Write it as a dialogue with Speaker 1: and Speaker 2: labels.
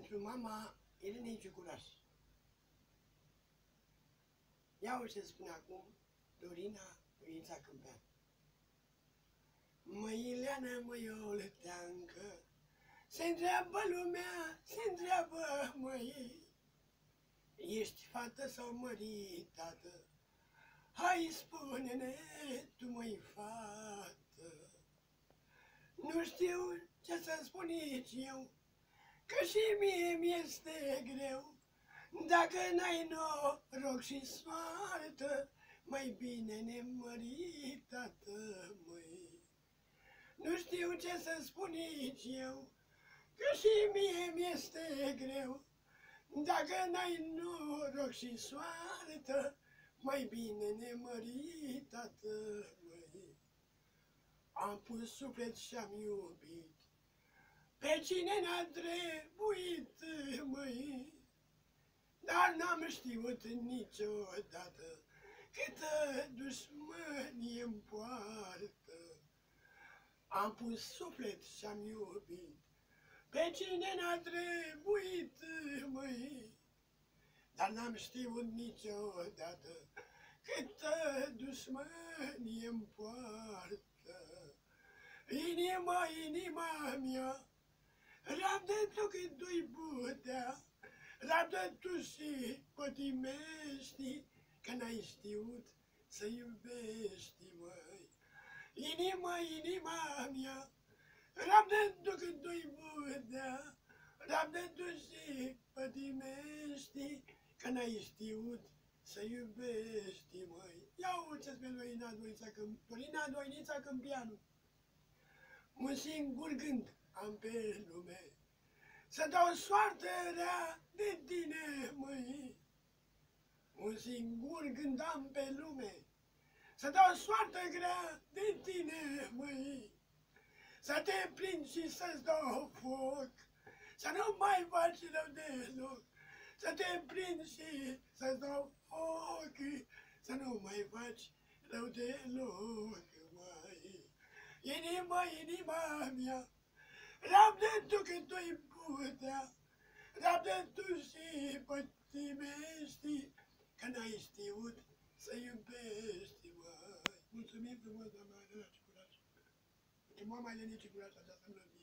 Speaker 1: pentru mama Irenei Ciucuraș. Ia o ce spune acum Dorina Uița Câmpean. Măi Ileana, măi Olteancă, se întreabă lumea, se întreabă, măi, Ești fată sau măritată? Hai spune-ne, tu măi fată. Nu știu ce să spun nici eu, Că și mie mi-este greu, Dacă n-ai noroc și soartă, Mai bine nemăritată, măi. Nu știu ce să spun nici eu, Că și mie mi-este greu, Dacă n-ai noroc și soartă, Mai bine nemăritată, măi. Am pus suflet și-am iubit, pe cine n-a trebuit, măi, dar n-am știut niciodată câtă dușmănie îmi poartă. Am pus suflet și-am iubit pe cine n-a trebuit, măi, dar n-am știut niciodată câtă dușmănie îmi poartă. Inima, inima mea, Rabdă tu cât doi putea, rabdă tu și pătimești, că n-ai știut să iubești, măi. Inima, inima mea, rabdă tu cât doi putea, rabdă tu și pătimești, că n-ai știut să iubești, măi. Ia uite-ți pe Dorina Doinița, Dorina Doinița Câmpianu. Un singur gând am pe lume, să dau soartă rea de tine, măi. Un singur gând am pe lume, să dau soartă grea de tine, măi. Să te prind și să-ți dau foc, să nu mai faci rău deloc. Să te prind și să-ți dau foc, să nu mai faci rău deloc, măi. Inima, inima mea, Rabdă tu cât tu-i putea, rabdă tu și pătimești, că n-ai știut să iubești, măi. Mulțumim frumos, doamna Elena Cicuraș. Pentru mama Elena Cicuraș, această melodie.